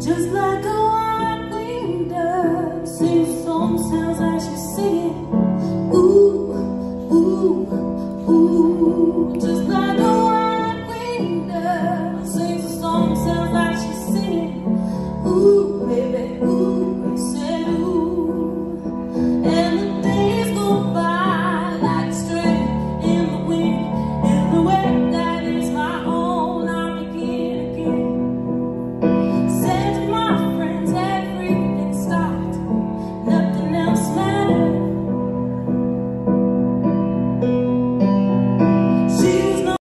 Just like a winding dove sings song sounds like she's singing. Ooh, ooh, ooh. Just like a winding dove sings song sounds like she's singing. Ooh, baby.